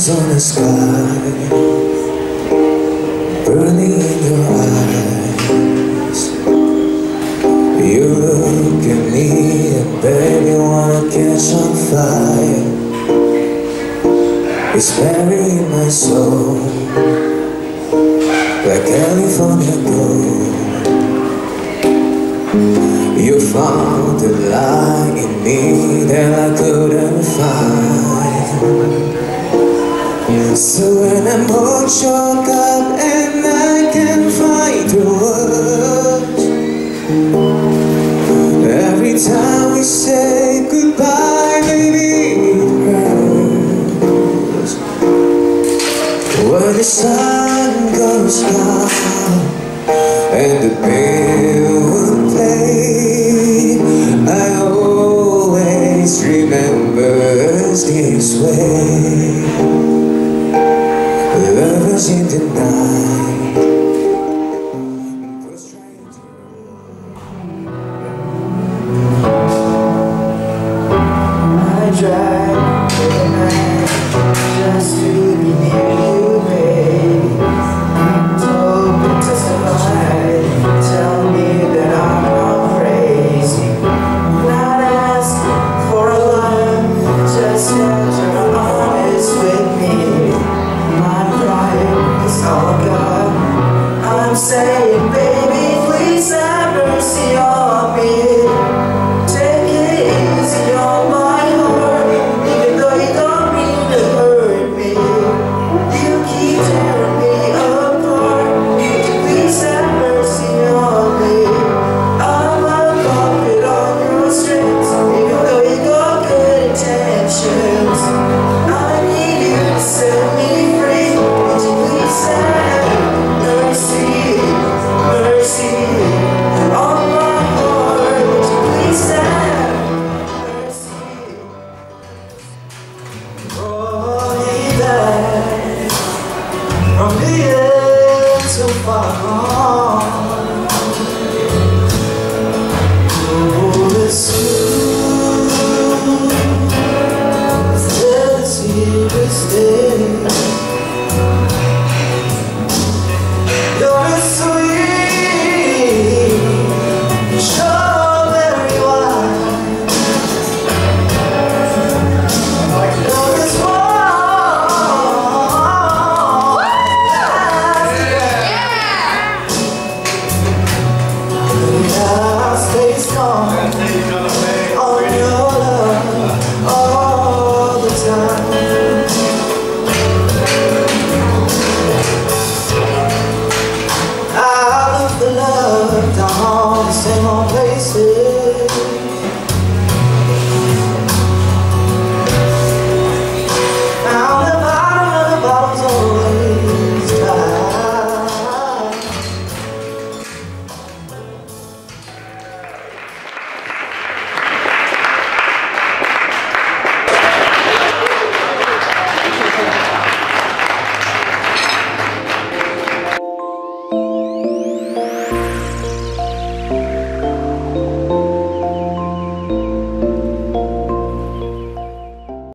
is on the sky Burning in your eyes. You look at me and baby wanna catch on fire. It's burying my soul Like California gold. You found the light in me that I couldn't find so when I'm all shook up and I can't find the words Every time we say goodbye, baby, it hurts When the sun goes down and the band will play I always remember this way In the night I drive just to be near you,